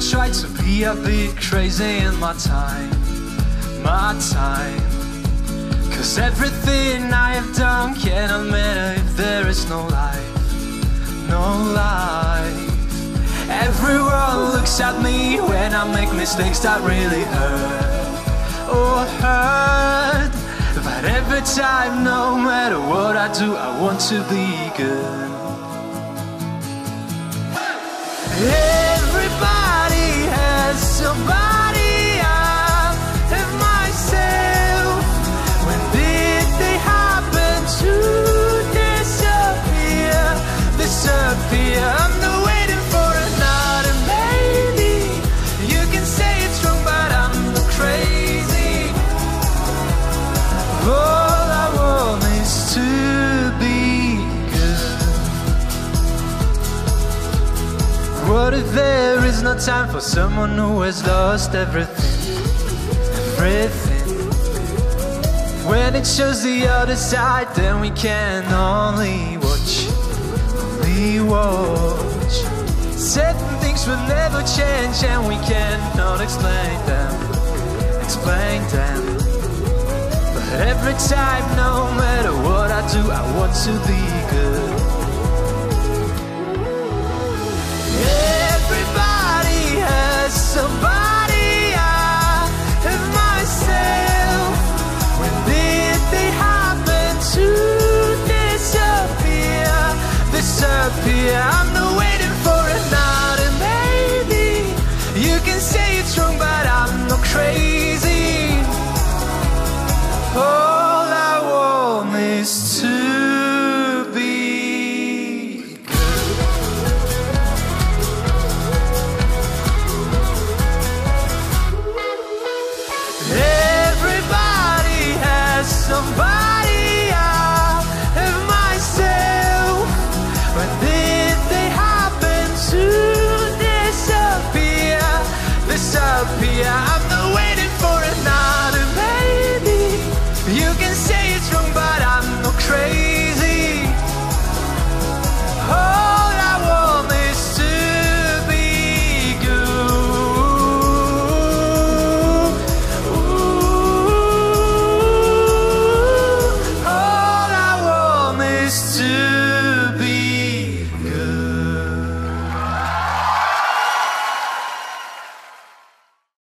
tried to be a bit crazy in my time, my time. Cause everything I have done can't matter if there is no life, no life. Everyone looks at me when I make mistakes that really hurt, oh hurt. But every time, no matter what I do, I want to be good. What if there is no time for someone who has lost everything? Everything. When it shows the other side, then we can only watch. Only watch. Certain things will never change, and we cannot explain them. Explain them. But every time, no matter what I do, I want to be good. Disappear.